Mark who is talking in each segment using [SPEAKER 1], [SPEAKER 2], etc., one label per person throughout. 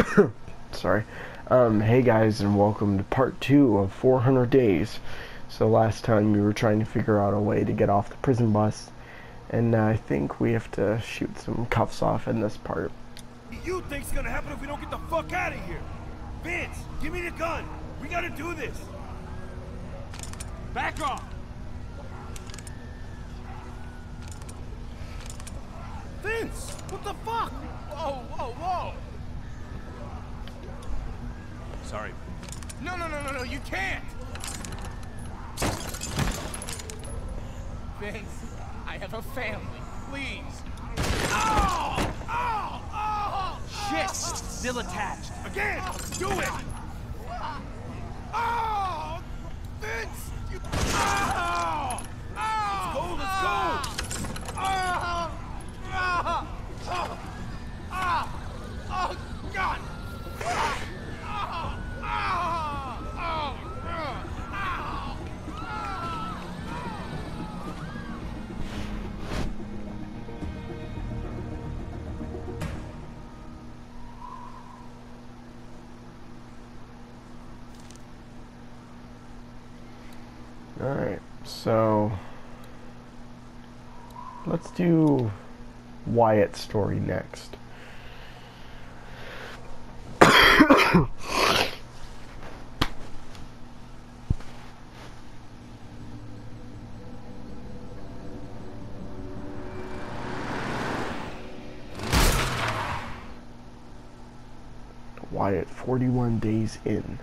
[SPEAKER 1] Sorry. Um, hey guys, and welcome to part two of 400 Days. So last time we were trying to figure out a way to get off the prison bus, and uh, I think we have to shoot some cuffs off in this part.
[SPEAKER 2] You think's gonna happen if we don't get the fuck out of here? Vince, give me the gun. We gotta do this. Back off. Vince, what the fuck? Whoa, whoa, whoa. Sorry. No, no, no, no, no, you can't.
[SPEAKER 3] Vince, I have a family. Please.
[SPEAKER 2] Oh! Oh! Oh!
[SPEAKER 3] Shit! Still attached.
[SPEAKER 2] Again! Do it!
[SPEAKER 1] Alright, so let's do Wyatt's story next. Wyatt, 41 days in.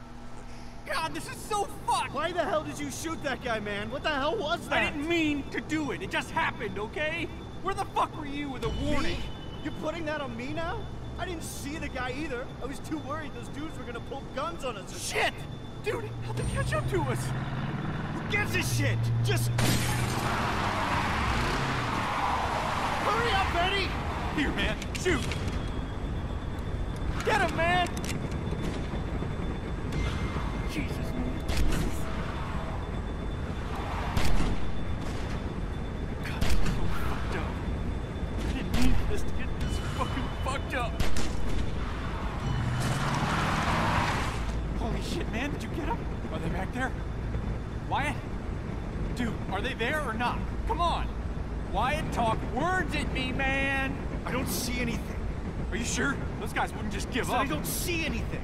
[SPEAKER 3] God, this is so fucked!
[SPEAKER 4] Why the hell did you shoot that guy, man? What the hell was that?
[SPEAKER 3] I didn't mean to do it. It just happened, okay? Where the fuck were you with a warning?
[SPEAKER 4] Me? You're putting that on me now? I didn't see the guy either. I was too worried those dudes were gonna pull guns on us.
[SPEAKER 3] Shit! Dude, how'd they catch up to us?
[SPEAKER 2] Who gives a shit? Just...
[SPEAKER 4] Hurry up, Eddie!
[SPEAKER 3] Here, man. Shoot! Get him, man! Are you sure? Those guys wouldn't just give up.
[SPEAKER 2] I don't see anything.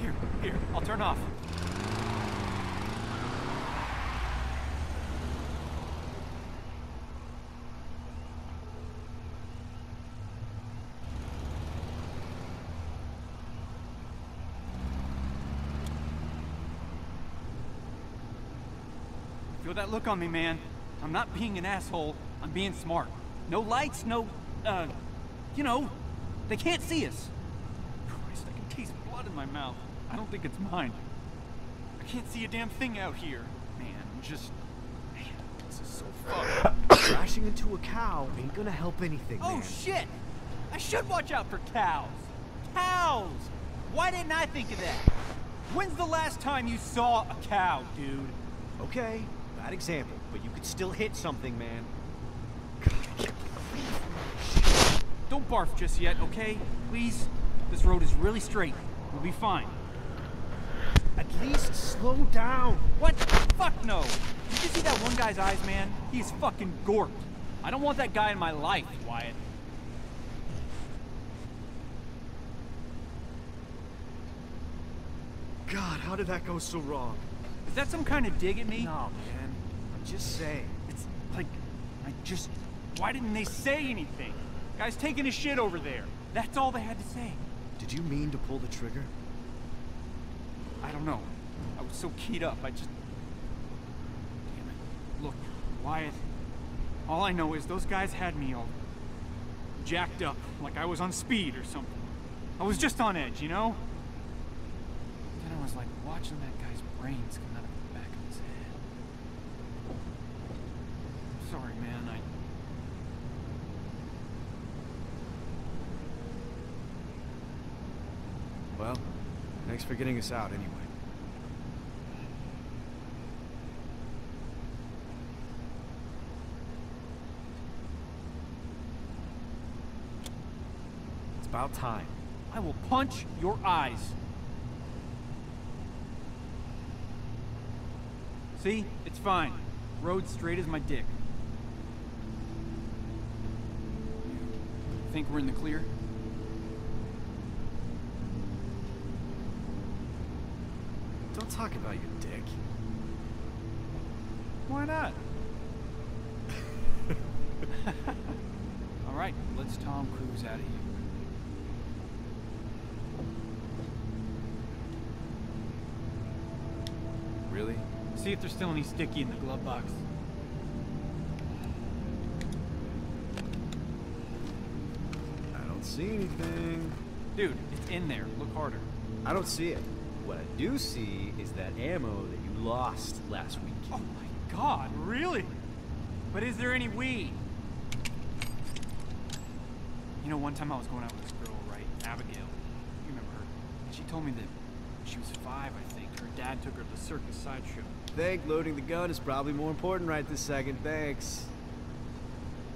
[SPEAKER 3] Here, here, I'll turn off. Feel that look on me, man. I'm not being an asshole. I'm being smart. No lights, no, uh, you know, they can't see us. Christ, I can taste blood in my mouth. I don't think it's mine. I can't see a damn thing out here. Man, I'm just. Man, this is so fucked.
[SPEAKER 4] Crashing into a cow ain't gonna help anything,
[SPEAKER 3] oh
[SPEAKER 4] man.
[SPEAKER 3] shit! I should watch out for cows. Cows! Why didn't I think of that? When's the last time you saw a cow, dude?
[SPEAKER 4] Okay, bad example, but you could still hit something, man.
[SPEAKER 3] Don't barf just yet, okay? Please? This road is really straight. We'll be fine.
[SPEAKER 4] At least slow down.
[SPEAKER 3] What? Fuck no! Did you see that one guy's eyes, man? He's fucking gorked. I don't want that guy in my life, Wyatt.
[SPEAKER 4] God, how did that go so wrong?
[SPEAKER 3] Is that some kind of dig at me?
[SPEAKER 4] No, man. I'm just saying.
[SPEAKER 3] It's like, I just. Why didn't they say anything? Guy's taking a shit over there. That's all they had to say.
[SPEAKER 4] Did you mean to pull the trigger?
[SPEAKER 3] I don't know. I was so keyed up, I just. Damn it. Look, Wyatt. All I know is those guys had me all jacked up, like I was on speed or something. I was just on edge, you know? Then I was like watching that guy's brains come out of the back of his head. Sorry, man. I.
[SPEAKER 4] Well, thanks for getting us out anyway. It's about time.
[SPEAKER 3] I will punch your eyes. See? It's fine. Road straight as my dick. Think we're in the clear?
[SPEAKER 4] Don't talk about your dick.
[SPEAKER 3] Why not? All right, let's Tom Cruise out of here.
[SPEAKER 4] Really?
[SPEAKER 3] See if there's still any sticky in the glove box.
[SPEAKER 4] I don't see anything.
[SPEAKER 3] Dude, it's in there. Look harder.
[SPEAKER 4] I don't see it. What I do see is that ammo that you lost last week.
[SPEAKER 3] Oh my god, really? But is there any weed? You know, one time I was going out with this girl, right? Abigail. You remember her? And she told me that when she was five, I think, her dad took her to the circus sideshow.
[SPEAKER 4] Think loading the gun is probably more important right this second. Thanks.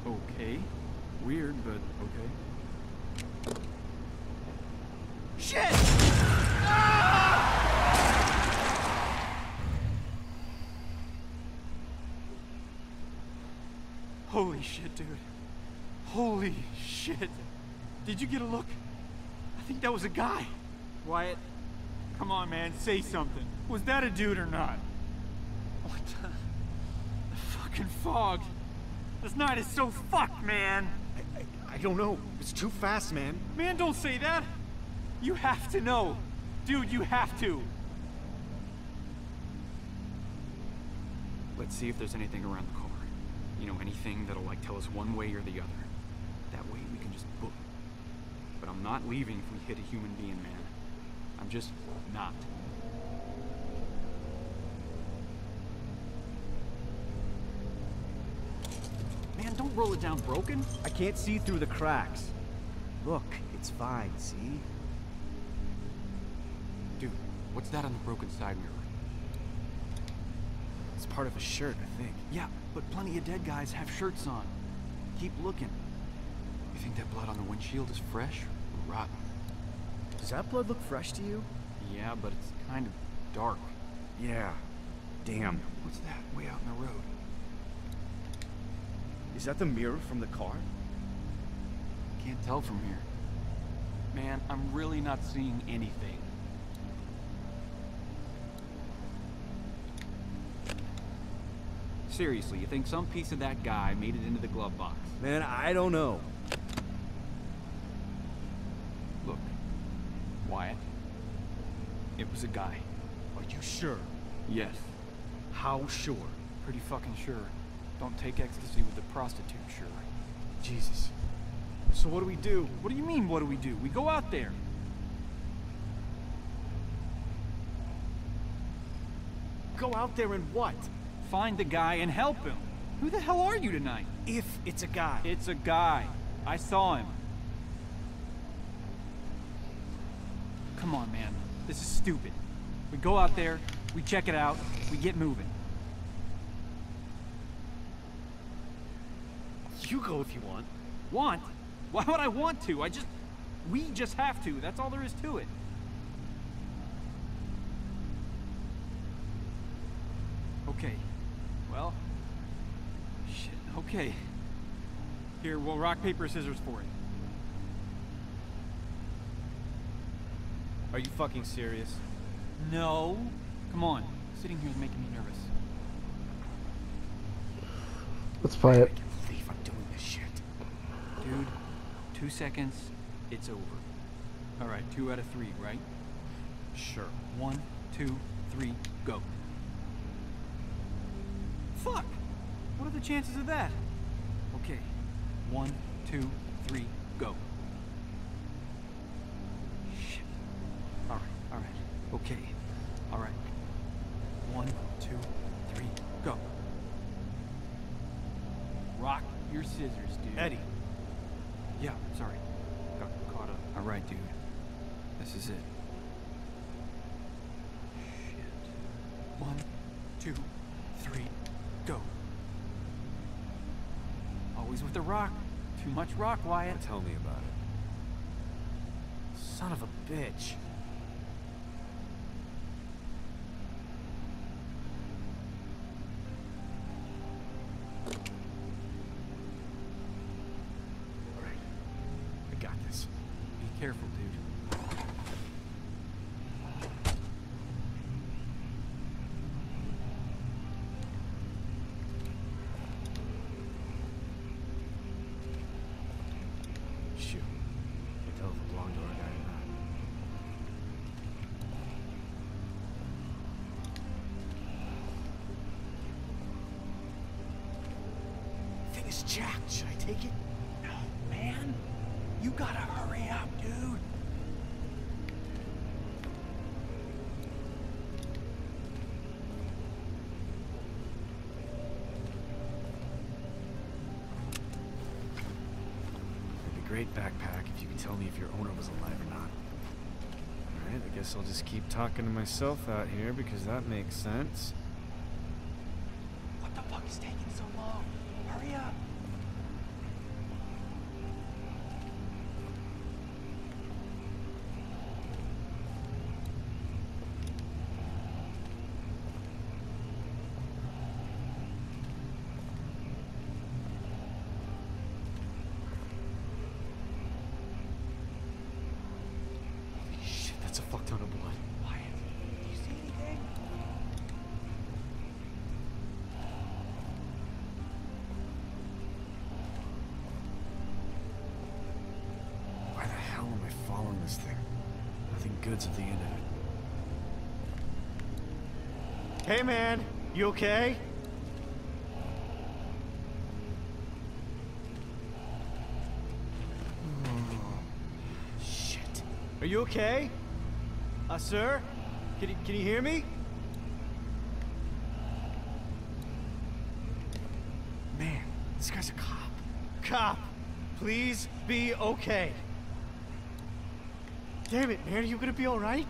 [SPEAKER 3] Okay. Weird, but okay.
[SPEAKER 4] Shit!
[SPEAKER 3] Holy shit, dude. Holy shit. Did you get a look? I think that was a guy. Wyatt, come on, man, say something. Was that a dude or not? What the? The fucking fog. This night is so fucked, man.
[SPEAKER 4] I, I, I don't know. It's too fast, man.
[SPEAKER 3] Man, don't say that. You have to know. Dude, you have to. Let's see if there's anything around the car. You know, anything that'll like tell us one way or the other. That way we can just book. But I'm not leaving if we hit a human being, man. I'm just not. Man, don't roll it down broken.
[SPEAKER 4] I can't see through the cracks. Look, it's fine, see?
[SPEAKER 3] Dude, what's that on the broken side mirror?
[SPEAKER 4] It's part of a shirt, I think.
[SPEAKER 3] Yeah, but plenty of dead guys have shirts on. Keep looking. You think that blood on the windshield is fresh or rotten?
[SPEAKER 4] Does that blood look fresh to you?
[SPEAKER 3] Yeah, but it's kind of dark.
[SPEAKER 4] Yeah. Damn.
[SPEAKER 3] What's that way out in the road?
[SPEAKER 4] Is that the mirror from the car?
[SPEAKER 3] Can't tell from here. Man, I'm really not seeing anything. Seriously, you think some piece of that guy made it into the glove box?
[SPEAKER 4] Man, I don't know.
[SPEAKER 3] Look, Wyatt. It was a guy.
[SPEAKER 4] Are you sure?
[SPEAKER 3] Yes.
[SPEAKER 4] How sure?
[SPEAKER 3] Pretty fucking sure. Don't take ecstasy with a prostitute, sure.
[SPEAKER 4] Jesus. So what do we do?
[SPEAKER 3] What do you mean, what do we do? We go out there.
[SPEAKER 4] Go out there and what?
[SPEAKER 3] Find the guy and help him. Who the hell are you tonight?
[SPEAKER 4] If it's a guy.
[SPEAKER 3] It's a guy. I saw him. Come on, man. This is stupid. We go out there, we check it out, we get moving.
[SPEAKER 4] You go if you want.
[SPEAKER 3] Want? Why would I want to? I just. We just have to. That's all there is to it. Okay. Well. Shit. Okay. Here, we'll rock, paper, scissors for it.
[SPEAKER 4] Are you fucking serious?
[SPEAKER 3] No. Come on. Sitting here is making me nervous.
[SPEAKER 1] Let's play it.
[SPEAKER 4] I can't believe I'm doing this shit.
[SPEAKER 3] Dude, two seconds, it's over. Alright, two out of three, right?
[SPEAKER 4] Sure.
[SPEAKER 3] One, two, three, go. Fuck! What are the chances of that? Okay. One, two, three, go. Shit. Alright, alright. Okay. Alright. One, two, three, go. Rock your scissors, dude.
[SPEAKER 4] Eddie.
[SPEAKER 3] Yeah, sorry. Got caught up. Alright, dude. This is it. Shit. One, two, three, go. Always with the rock. Too much rock, Wyatt.
[SPEAKER 4] Tell me about it.
[SPEAKER 3] Son of a bitch.
[SPEAKER 5] Alright. I got this.
[SPEAKER 3] Be careful, dude.
[SPEAKER 5] Is jacked. Should I take it? No, man. You gotta hurry up, dude. It'd be great backpack if you could tell me if your owner was alive or not.
[SPEAKER 3] Alright, I guess I'll just keep talking to myself out here because that makes sense.
[SPEAKER 5] What the fuck is taking so long? Hurry up.
[SPEAKER 3] Holy shit, that's a fuck ton of blood.
[SPEAKER 5] Wyatt, do you see anything?
[SPEAKER 3] Why the hell am I following this thing? Nothing good's at the.
[SPEAKER 4] Hey, man. You okay?
[SPEAKER 5] Shit.
[SPEAKER 4] Are you okay? Uh, sir? Can you, can you hear me?
[SPEAKER 5] Man, this guy's a cop.
[SPEAKER 4] Cop, please be okay. Damn it, man. Are you gonna be alright?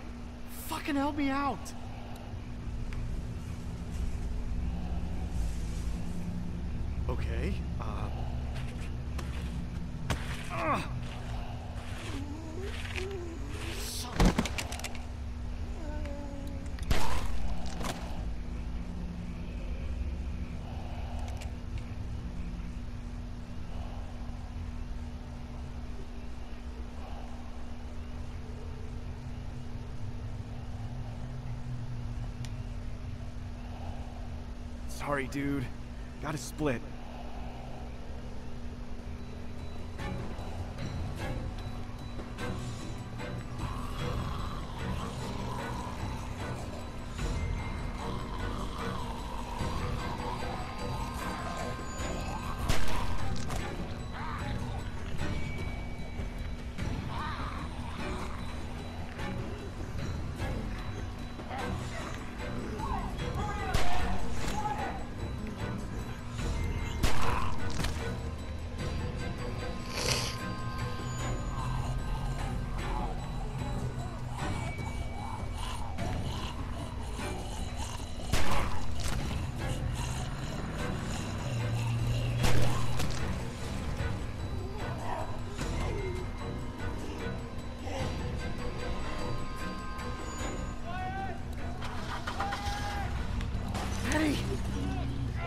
[SPEAKER 4] Fucking help me out. Okay, uh. Ugh. Son of a-
[SPEAKER 5] Sorry, dude. Gotta split.
[SPEAKER 4] Eddie!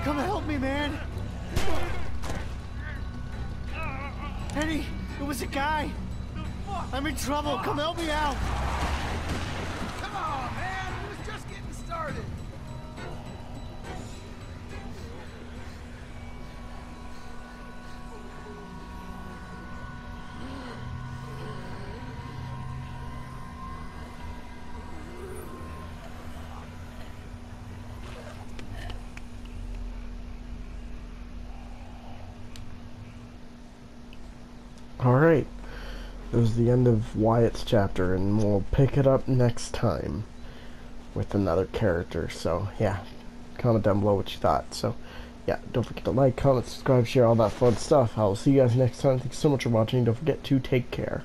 [SPEAKER 4] Come help me, man! Eddie, it was a guy! I'm in trouble, come help me out!
[SPEAKER 1] Alright. That was the end of Wyatt's chapter, and we'll pick it up next time with another character. So, yeah. Comment down below what you thought. So, yeah, don't forget to like, comment, subscribe, share, all that fun stuff. I will see you guys next time. Thanks so much for watching. Don't forget to take care.